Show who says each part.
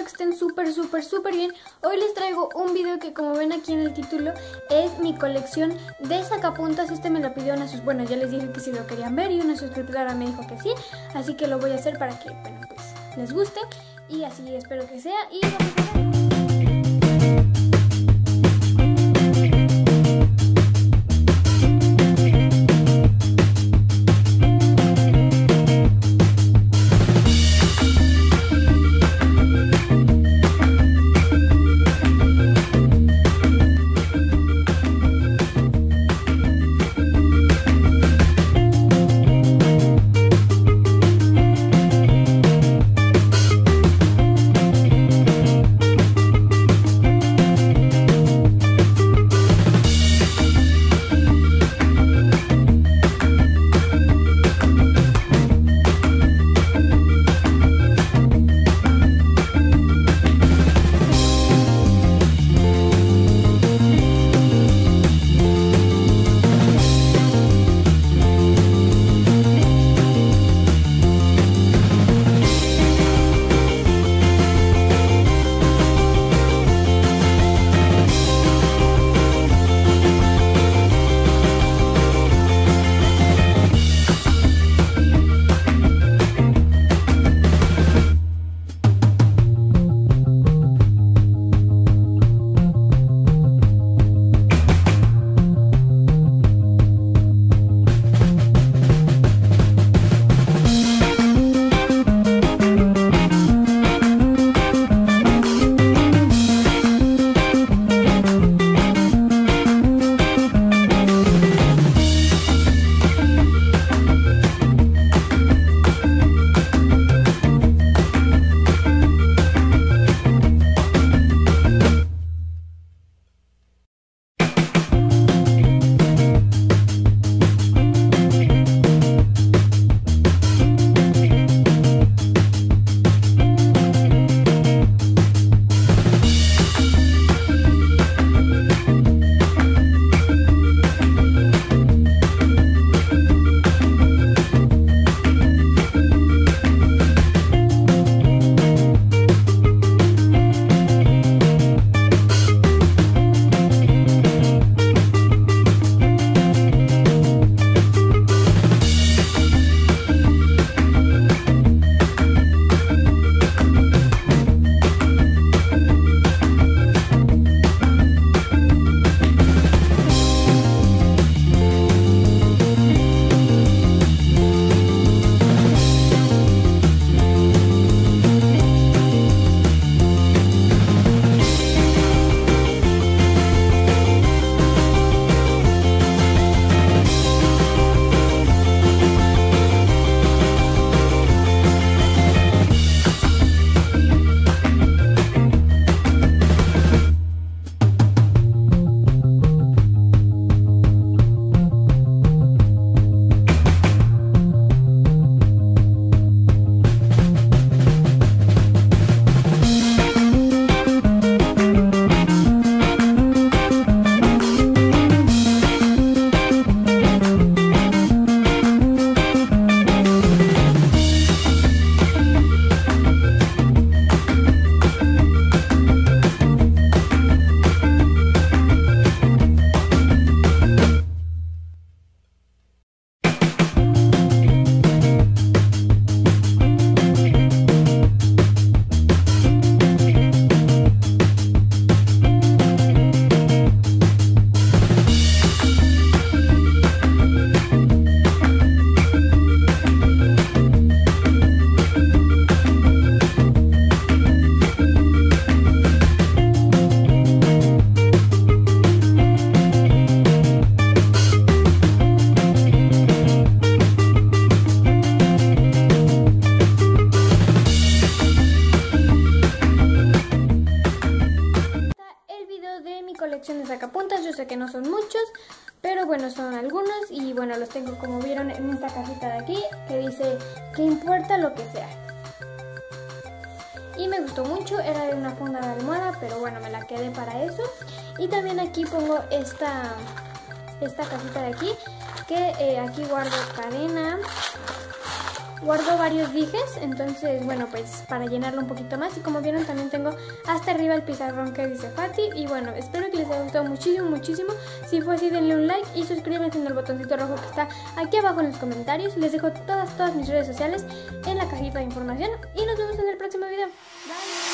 Speaker 1: Que estén súper, súper, súper bien. Hoy les traigo un video que como ven aquí en el título es mi colección de sacapuntas. Este me lo pidió una sus... Bueno, ya les dije que si lo querían ver y una suscriptora me dijo que sí. Así que lo voy a hacer para que, bueno, pues les guste. Y así espero que sea. Y. Yo sé que no son muchos, pero bueno, son algunos y bueno, los tengo como vieron en esta cajita de aquí que dice que importa lo que sea. y me gustó mucho, era de una funda de almohada, pero bueno, me la quedé para eso. Y también aquí pongo esta, esta cajita de aquí, que eh, aquí guardo cadena, guardo varios dijes, entonces bueno pues para llenarlo un poquito más y como vieron también tengo hasta arriba el pizarrón que dice Fati y bueno espero que les haya gustado muchísimo muchísimo, si fue así denle un like y suscríbanse en el botoncito rojo que está aquí abajo en los comentarios, les dejo todas todas mis redes sociales en la cajita de información y nos vemos en el próximo video, bye